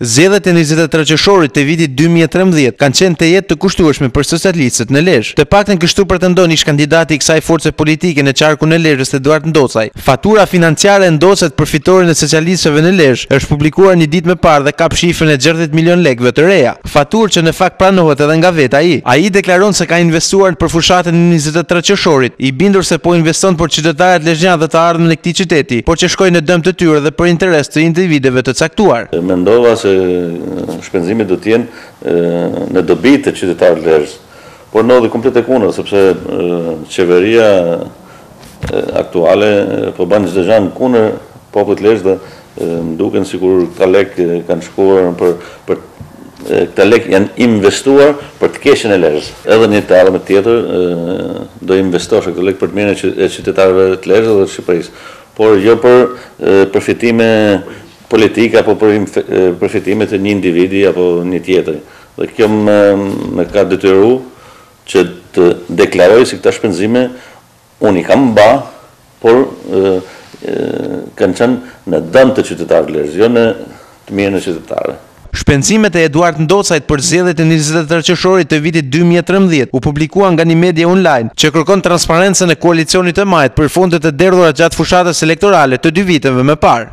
Zgjedhjet e njëzet e tre qershorit të vitit dy mijë e trembëdhjetë kanë qenë tejet të kushtueshme për socialistët në Lezhë. Të paktën kështu pretendon ish-kandidati i kësaj force politike në qarkun e Lezhës Eduart Ndocaj. Fatura financiare e Ndocajt për fitoren e socialistëve në Lezhë është publikuar një ditë më parë dhe kap shifrën e gjashtëdhjetë milionë lekëve të reja. Faturë që në fakt pranohet edhe nga vetë ai. Ai deklaron se ka investuar për fushatën e njëzet e tre qershorit, i bindur se po investon për qytetarët lezhjanë dhe të ardhmen e këtij qyteti, por që shkoi në dëm të tyre dhe për interes të individëve të caktuar. Mendova se shpenzimet do të jenë në dobi të qytetarëve t'Lezhës, por ndodhi komplet e kundërta, sepse qeveria aktuale po bën çdo gjë kundër popullit t'Lezhës dhe M'duken sikur këta lek kan shkuar për për këta lek jan investuar për të keqen e Lezhës. Edhe në të ardhme tjetër do investoj këta lek për të mirën e qytetarëve të Lezhës dhe të Shqipërisë, por jo për përfitime politike apo për përfitime të një individi apo një tjetri. Dhe kjo më ka detyru që të deklaroj se këta shpenzime Unë i kam ba, por kanë qenë në dëm të qytetarëve t'Lezhës, jo në të mirën e qytetarëve. Shpenzimet e Eduart Ndocajt për zgjedhjet e njëzet e tre qershorit të vitit dy mijë e trembëdhjetë u publikuan nga një media online që kërkon transparencën e koalicionit të majtë për fondet e derdhura gjatë fushatës elektorale të dy viteve më parë.